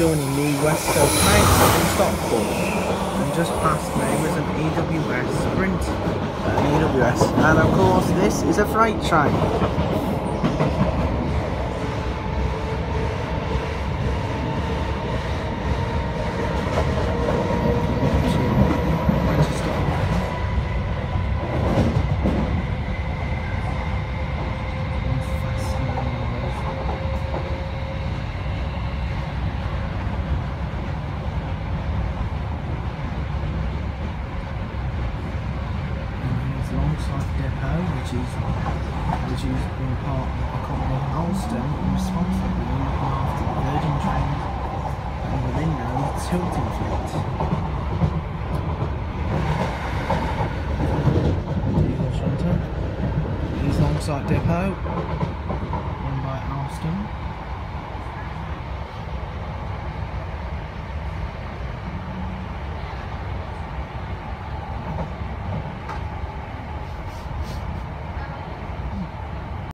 joining the West Coast Knights in Stockport. And just past me was an EWS Sprint, EWS, and of course this is a freight train. Longsight Depot, which is which is being part of the company Alstom, responsible for looking after the Virgin Train and within them the tilting fleet. Longsight Depot, run by Alstom.